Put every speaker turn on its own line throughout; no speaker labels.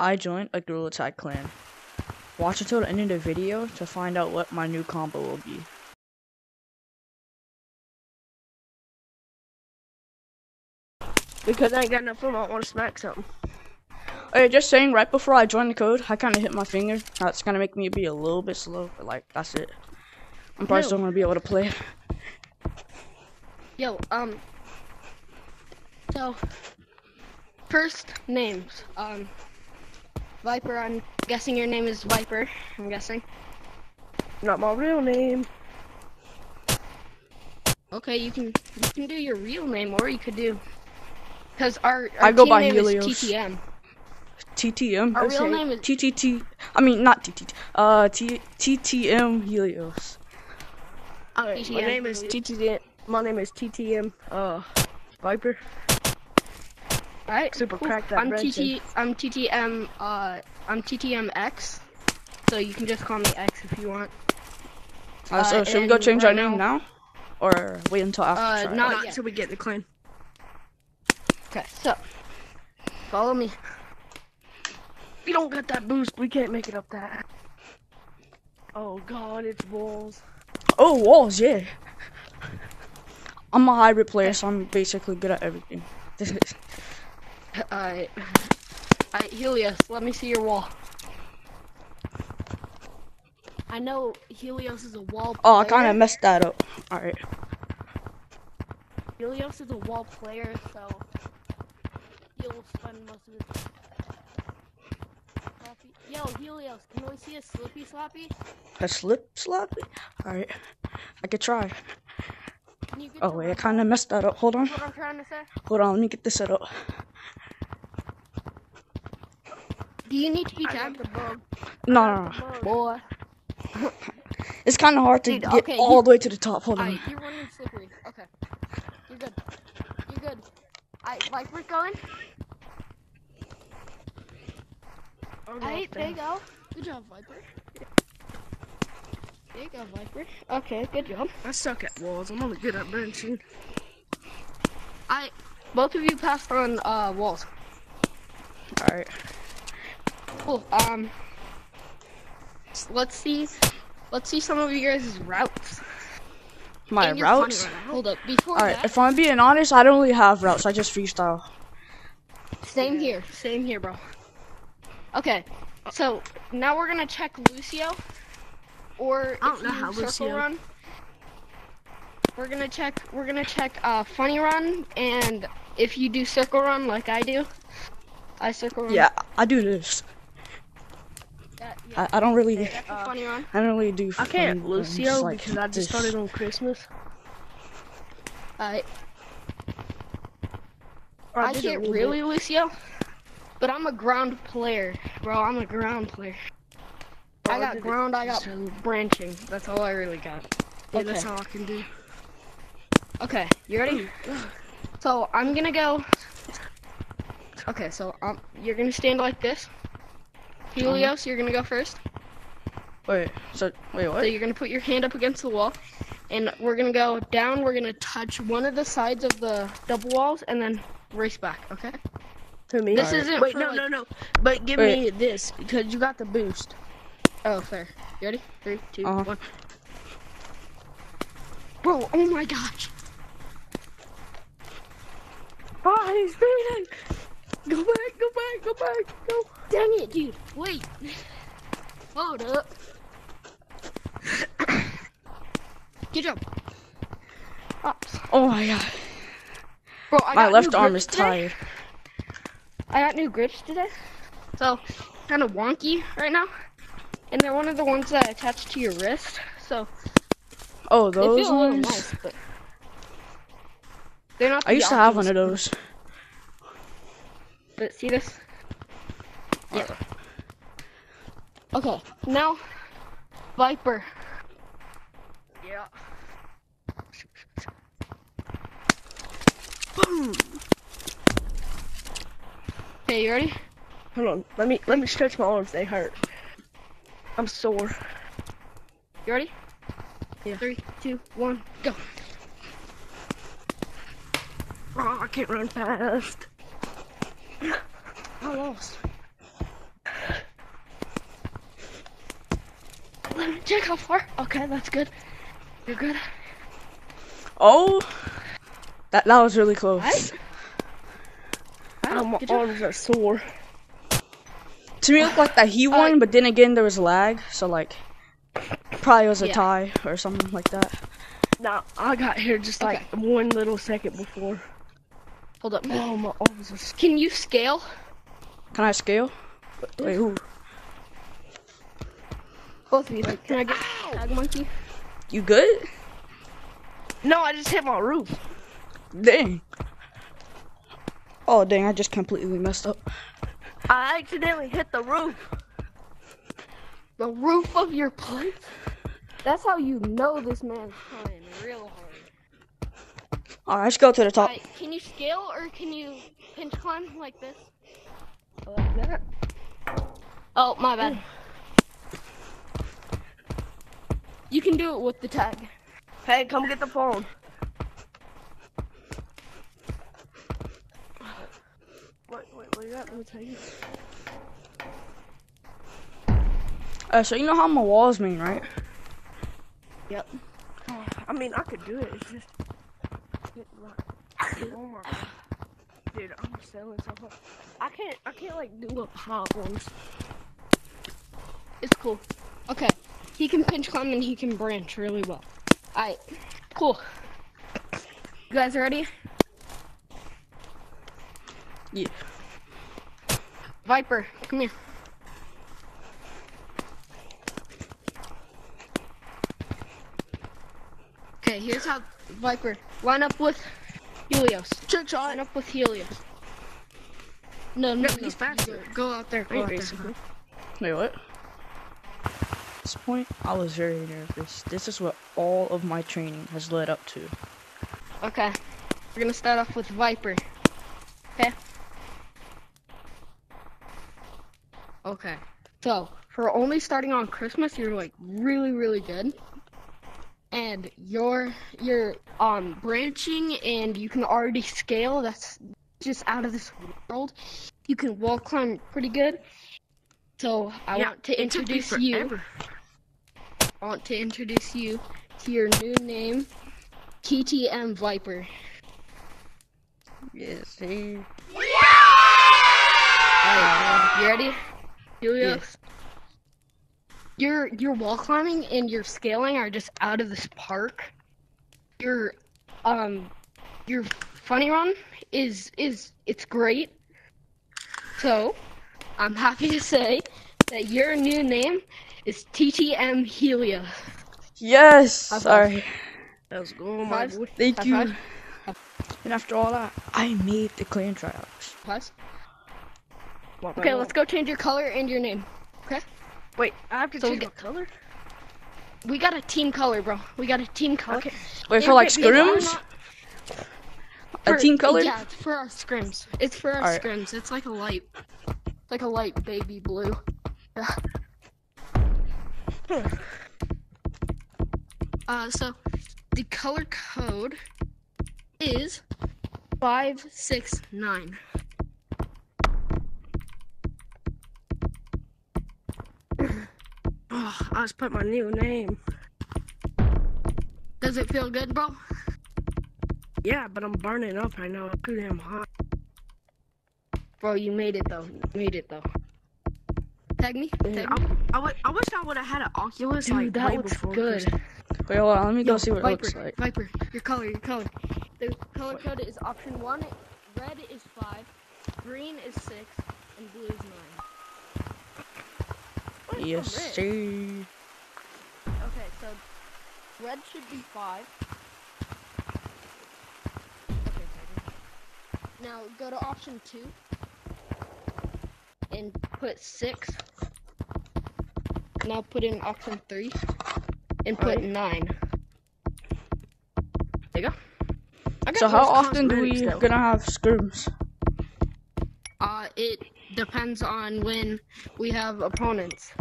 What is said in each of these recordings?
I joined a Gorilla Tag clan. Watch until the end of the video to find out what my new combo will be.
Because I ain't got enough room, I want to smack something.
Hey, just saying, right before I joined the code, I kind of hit my finger. That's gonna make me be a little bit slow, but like, that's it. I'm probably
Ew.
still gonna be able to play.
Yo, um. So, first names. Um, Viper. I'm guessing your name is Viper. I'm guessing.
Not my real name.
Okay, you can you can do your real name, or you could do. Because our, our
I go
team
by
name
Helios.
is TTM.
TTM.
Our real name is
TTT. I mean, not TTT. Uh, T TTM Helios.
My name is TTM. My name is TTM. Uh, Viper.
Right.
Super
cool.
crack that
I'm
red
TT.
thing.
I'm TTM. Uh, I'm TTMX. So you can just call me X if you want.
Uh, so
Uh,
should we go
and
change our name now, or wait until after?
Uh, not
Not
yet.
until we get the clan.
Okay, so follow me.
We don't got that boost. We can't make it up that. Oh God, it's walls.
Oh, walls, yeah. I'm a hybrid player, so I'm basically good at everything.
Alright. Alright, Helios, let me see your wall. I know Helios is a wall player.
oh, I kind of messed that up. All right.
Helios is a wall player, so he'll spend most of his Sloppy. Yo, Helios, can we see a slippy sloppy?
A slip sloppy. All right. I could try.
Can you get
Oh wait, I kind of messed that up. Hold on.
What I'm trying to say?
Hold on. Let me get this set up.
Do you need to be
I got
tagged?
the bug.
No, no, no.
Boy.
It's kind of hard to
Dude,
get
okay,
all
you-
the way to the top. Hold on.
Alright, you're running slippery. Okay. You're good. You're good. Alright, Viper's going.
Oh,
Alright, there you go. Good job, Viper. There you go, Viper. Okay, good job.
I suck at walls. I'm only good at benching.
I both of you passed on uh walls.
All right.
Cool. Um s- let's see let's see some of you guys' routes.
My
And
routes.
run. Hold up. Before
All right.
that,
If I'm being honest, I don't really have routes. I just freestyle.
same here. Same here, bro. Okay. So now we're gonna check Lucio. Or
I don't
if
know
you
how
circle
Lucio-
run. We're gonna check we're gonna check uh funny run and if you do circle run like I do. I circle run.
Yeah, I do this.
That, yeah.
I, I don't really.
That's a funny run.
I don't really do.
I can't
funny runs
Lucio
like
because I just
this.
started on Christmas.
I
Or
I
did
can't
little
really Lucio, but I'm a ground player, bro. I'm a ground player.
bit.
I got
did it.
ground, I got
So-
branching. That's all I really got.
Yeah, that's
Okay.
all I can do.
Okay, you ready? So I'm gonna go. Okay, so um, you're gonna stand like this. Helios, you're gonna go first.
Wait. So wait, what?
So you're gonna put your hand up against the wall, and we're gonna go down. We're gonna touch one of the sides of the double walls, and then race back. Okay?
To me.
This isn't
Wait, no,
like-
no, no. But give
Wait.
me this because you got the boost.
Oh, fair. You ready? Three, two, one.
Uh-huh.
Bro, oh my gosh.
Oh, he's speeding. Go back, go back, go back, go.
Dang it, dude. Wait. Hold up. Get job. Ops.
Oh my god.
Bro,
My left arm is
today.
tired.
I got new grips today. So, kind of wonky right now. And they're one of the ones that attach to your wrist. So,
Oh,
they
those
feel a little
ones.
nice, but they're not
I used to have one of those.
But see this? Yeah. Okay, now Viper.
Yeah. Boom.
Okay, you ready?
Hold on. Let me let me stretch my arms. They hurt. I'm sore.
You ready?
Yeah.
Three, two, one, go.
Oh, I can't run fast.
I lost. Let me check how far. Okay, that's good. You're good.
Oh, that that was really close.
My arms are sore.
To me, it looked like that he uh, won,
uh,
but then again, there was lag, so like, probably was a
yeah.
tie or something like that.
Nah, I got here just okay. like one little second before.
Hold up.
Oh, my oh, arms are.
Can you scale?
Can I scale? Wait, who?
Both of you. Like, Can I get tag monkey?
You good?
No, I just hit my roof.
Dang. Oh dang! I just completely messed up.
I accidentally hit the roof.
The roof of your place? That's how you know this man's trying real hard.
All right, let's go to the top.
Alright, can you scale or can you pinch climb like this?
Like that.
Oh, my bad. You can do it with the tag.
Hey, come get the phone. Wait, wait, wait, let me tell you.
Uh, so you know how my walls mean, right?
Yep.
I mean, I could do it. Like, oh my god. Dude, I'm selling so hard. I can't, I can't like do up hot ones.
It's cool. Okay. He can pinch climb and he can branch really well. Alright. Cool. You guys ready?
Yeah.
Viper, come here. Okay, here's how Viper line up with Helios.
Trick shot.
Line up with Helios. No, no,
No,
no.
he's faster.
Go out there. Go
Right,
out there.
Wait, what? At this point, I was very nervous. This is what all of my training has led up to.
Okay. We're gonna start off with Viper. Okay. Okay. So, for only starting on Christmas, you're like really, really good. And you're you're um branching and you can already scale, that's just out of this world. You can wall climb pretty good. So I
Yeah,
want to
it took me
introduce you. I want to introduce you to your new name, TTM Viper.
Yes, see.
Alright, you ready? Julius?
Yes.
Your your wall climbing and your scaling are just out of this park. Your um your funny run is is it's great. So I'm happy to say that your new name is TTM Helia.
Yes.
High five.
Sorry.
Let's go, my
Five.
boy.
Thank
High
you.
five.
And after all that, I made the clan tryouts.
Plus. Okay, let's go change your color and your name. Okay?
Wait, I have to
So we
change
get-
color?
We got a team color, bro. We got a team color.
Okay.
Wait, for
Yeah,
like
but because I'm
scrims?
not-
A
For-
team color?
Yeah, it's for our scrims. It's for our
Alright.
scrims. It's like a light, It's like a light baby blue. uh, so the color code is five six nine.
Oh, I just put my new name.
Does it feel good, bro?
Yeah, but I'm burning up right now. It's too damn hot.
Bro, you made it though. You made it though. Tag me.
Dude,
Tag
I,
me.
I, w- I wish I would have had an Oculus
Dude,
like
that
way
looks
before
good.
Wait, hold on. Let me go
Yo,
see what
Viper,
it looks like.
Viper, your color, your color. The color code is option one. Red is five, green is six, and blue is nine.
Yes, sir.
Okay, so red should be five. Okay. Now go to option two and put six. Now put in option three and put
Alright.
nine. There you go.
Okay,
So how often do we
though?
gonna have scrims?
Uh, it depends on when we have opponents.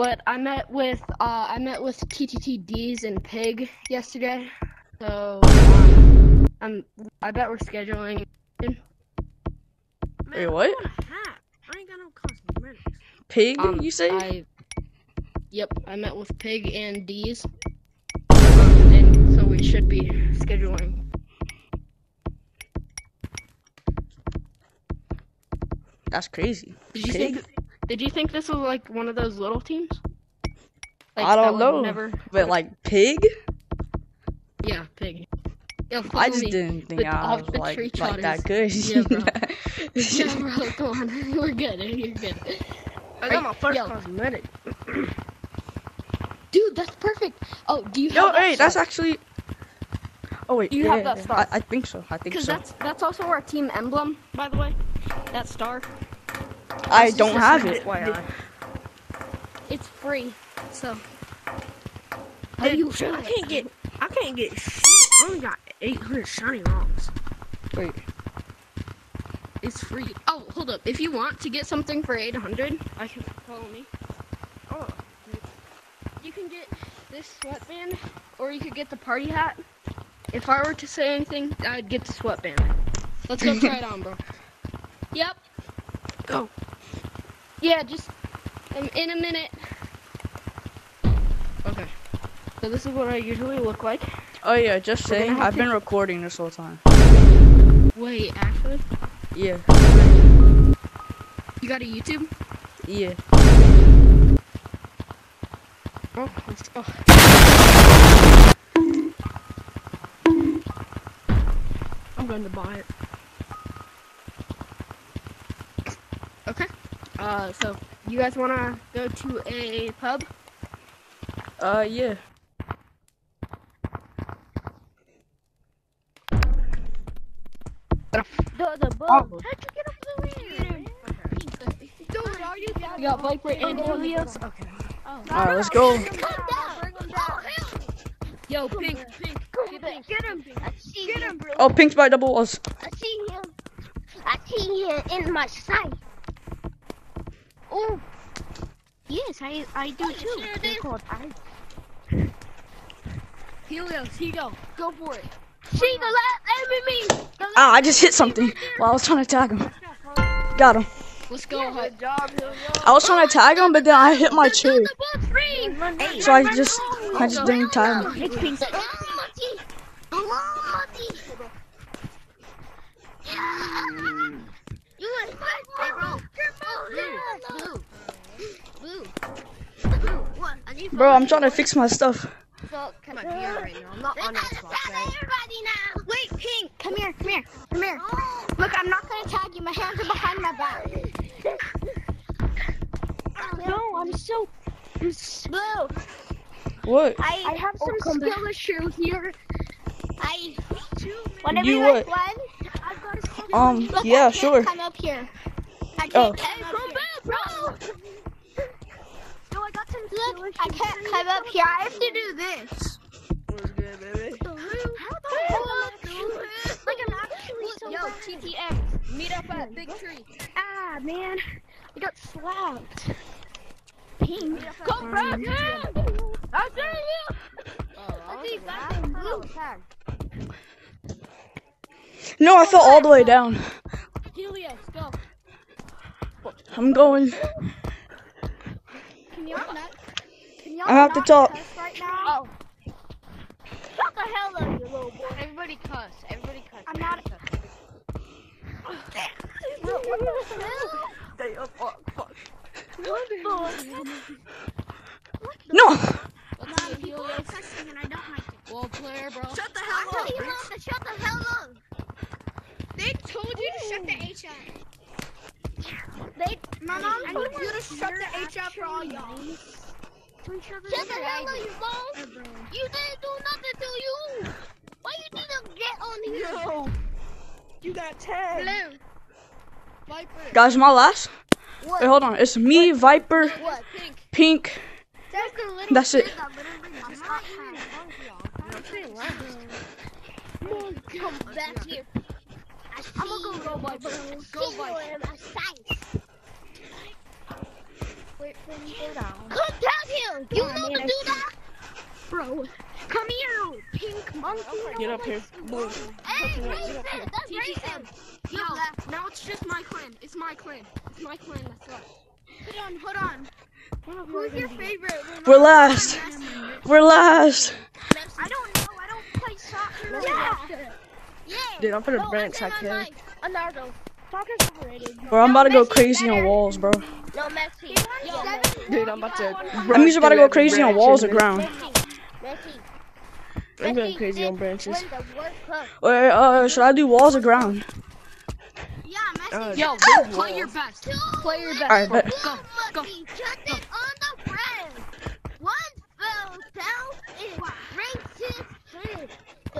But I met with uh, I met with TTTDs and Pig yesterday, so um, I'm I bet we're scheduling.
Man,
Wait,
I
what?
want a hat. I ain't got no cosmetics.
Pig,
Um,
you say?
I Yep, I met with Pig and D's. Um, and so we should be scheduling.
That's crazy.
Did you
Pig?
think? Did you think this was like one of those little teams? Like,
I don't know.
Never.
But like pig,
Yeah, Pig. Yeah,
I just
me.
didn't think
But
I was
the
like, like that good.
Yeah, bro. Yeah, bro, come on. We're good. You're good.
I got my first
Yo.
cosmetic.
Dude, that's perfect. Oh, do you
Yo,
have that
hey, that's actually. Oh wait,
You
yeah,
have that
yeah,
star.
I, I think so. I think so.
Because
so.
that's that's also our team emblem, by the way. That star.
I don't have it.
FYI.
It's free. So.
Dude, I can't get. I can't get shit. I only got 800 shiny rocks.
Wait,
It's free. Oh, hold up. If you want to get something for 800, I can follow me.
Oh,
You can get this sweatband, or you could get the party hat. If I were to say anything, I'd get the sweatband. Let's go try it on, bro. Yep.
Go.
Yeah, just um, in a minute. Okay. So this is what I usually look like.
oh yeah, just
We're
saying. I've
to-
been recording this whole time.
Wait, actually,
Yeah,
you got a YouTube?
yeah.
Oh, let's go.
I'm going to buy it.
Okay. Uh, so you guys wanna go to a pub?
Uh, yeah.
The the boat. How'd you get up the ladder?
Dude, are you? We got Viper and Helios. Okay.
All right, let's go.
Come down. Bring him down.
Yo, pink, pink.
Get him. Get him, bro.
Oh, Pink's by double walls.
I see him. I see him in my sight. Oh. Yes, I I do too. They're called eyes.
Helios, here you go. Go for it.
See the last enemy. The last
Ah, I just hit something while I was trying to tag him. Got him.
Let's go. Hut.
Good job, Julio.
I was trying to tag him, but then I hit my chair,
the boat's free.
so I just, I just didn't tag him.
It's pink. Monty. Monty. Yeah. You want to fight, bro? Blue. Blue. Blue. What? I need
Bro, I'm trying to fix my stuff.
So, can I be right now? I'm not on Xbox, right? everybody now. Wait, Pink, come here, come here, come here. Look, I'm not gonna tag you. My hands are behind my back. No, I'm so. I'm so.
What?
I, I have some skill issue here. I. Whenever
You
you
what?
like one, I've got a skill.
Um,
Look,
yeah, sure.
Come up here. I can't
Oh.
come up here. bro. No, I got some Look, I can't come up here. I have to do this.
What's good, baby?
How the hell am I doing? Like I'm actually so
Yo,
bad.
TTX. Meet up at Big Tree.
Ah, man. I got slapped. Pink. Come back here! I dare you! I think that's in blue.
No, I fell all the way down.
Helios, go.
I'm going.
Can y'all not? Can y'all
I'm at the top.
right now? Oh. Shut the hell up, you little boy.
Everybody cuss. Everybody cuss.
I'm not. What the hell?
Stay up. Fuck.
What the?
No.
Let's
People are cussing and I don't like it.
Well, player, bro.
Shut the
I
hell
tell
up.
you all to shut the hell up. They told you to shut the H up. They, my mom told you to shut the H up for all y'all. Shut the hell up, you phone. You didn't do nothing to you. Why you need to get on here?
No. You got tagged.
Blue.
Viper.
Guys, my last.
What?
Wait, hold on. It's me, Viper,
What?
Pink.
Pink.
That's
That's it.
kid that literally just. Come back here. I see
I'm gonna go, go, Viper. Go, Viper.
you in my sights. Wait for me to go down. Come down here. You oh, know to do that? Bro, come here, pink monkey.
Get up here. Oh Boom.
Hey, racist. That's racist.
Yo, now it's just my clan. It's my clan. It's my clan. That's right.
Hold on, hold on. Who's your favorite?
We're last. We're last.
I don't know. I don't play soccer. Yeah. Yeah.
Dude, I'm finna oh,
No,
branch
I
out
said
here.
like Ronaldo. Soccer's overrated.
Bro, I'm about to go crazy on walls, bro.
No, Messi.
Dude, I'm about to.
That means we're about to go crazy on walls or ground.
Messi. Messi.
I'm going crazy on branches.
win the World Cup.
Wait, uh, should I do walls or ground?
Yeah, Messi.
Uh,
Yo,
Two
play your best. Play your best.
Alright, bet.
Go, go.
Lucky chucked it on the ground. One fell down and raised his hand.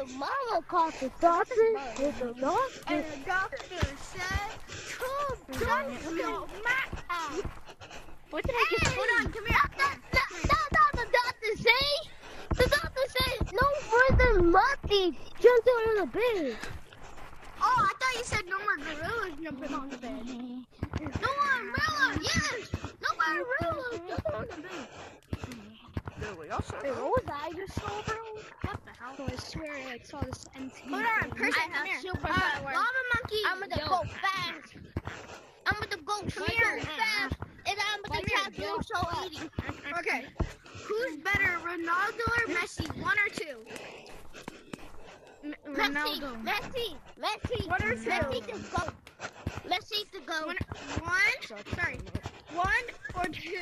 The mama caught the doctor with the doctor. And the doctor said, come don't go back. What did I just Hold on, come here. That's not the doctor say. The doctor said, no further monkeys jumping on the bed. Oh, I thought you said no more gorillas jumping on the bed. No more gorillas, yes! No more gorillas jumping on the bed.
Dude, what y'all said?
Wait, what was I just saw, bro? The?
I swear I like, saw this MT.
Hold on, person, come here. Super uh, lava monkey. I'm gonna go fast. I'm gonna go super fast, and I'm gonna to do so eating. Okay. Who's better, Ronaldo or Messi? One or two? Messi, Messi, Messi. One or two? Messi to go. Messi to go. One, one sorry, one or two?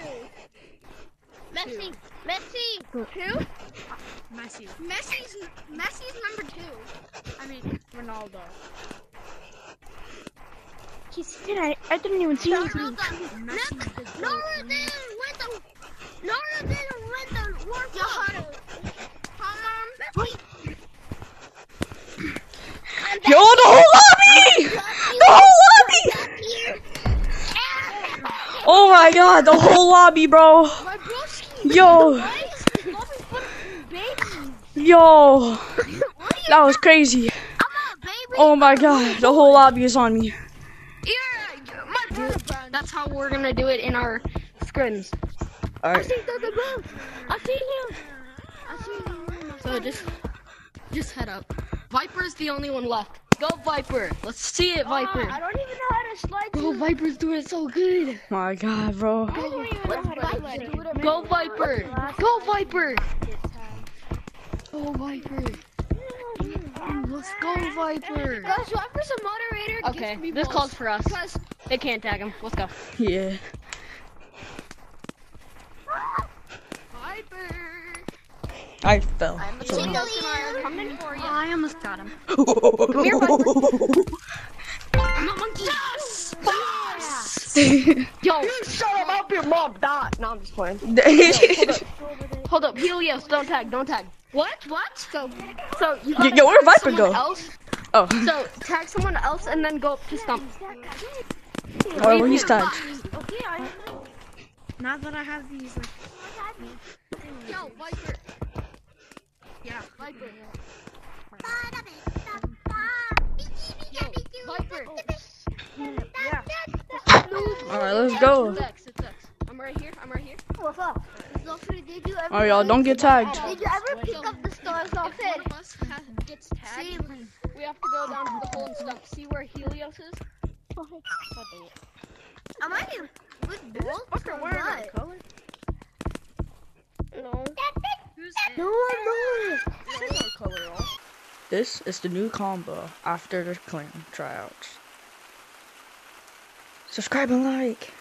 Messi, Messi. Two?
Messi.
Messi's Messi's number two.
I mean, Ronaldo.
He said I, I didn't even see anything. Nora didn't win the Nora didn't win the World Cup. Come on.
Yo, the whole lobby! The whole lobby! Oh my god, the whole lobby, bro. Yo,
Loving for babies.
yo,
you?
that was crazy.
I'm a baby.
Oh my god, the whole lobby is on me.
Yeah. That's how we're gonna do it in our scrims.
I
Alright.
see the booth. I see him. I see him.
So just, just head up. Viper's the only one left. Go Viper. Let's see it, Viper.
Ah, I don't even know how to slide.
Bro, Viper's doing so good.
My god, bro.
I don't even know how to.
Go Viper. Go Viper. Go Viper. Let's go Viper.
Guys, Viper's a moderator.
Okay, this calls for us. They can't tag him. Let's go.
Yeah. I fell.
coming for you. I almost got him.
Come
here, I'm a monkey. Yes. Yo,
Shut up, your mom die. No, I'm just playing.
hold up. Helios, don't tag. Don't tag. What? What? So, so you
Yo,
gotta
yo, where
tag
Viper
someone
go?
Else.
oh,
So tag someone else and then go up to stump.
oh, well, he's tagged.
Okay, I
Now that I have these, like,
Yo, Viper.
Yeah, Viper.
Viper.
Yeah.
Alright, let's go.
It's X, it's X. I'm right here. I'm right here.
What's up? Sophie, did you ever?
Alright, y'all, don't get tagged.
Did you ever pick up the stars off
If one
it?
of us has, gets tagged, we have to go down to the hole and stuff. See where Helios is?
Am I in good ball?
Fucker wearing that color.
No.
Who's
No.
This is the new combo after the clan tryouts. Subscribe and like.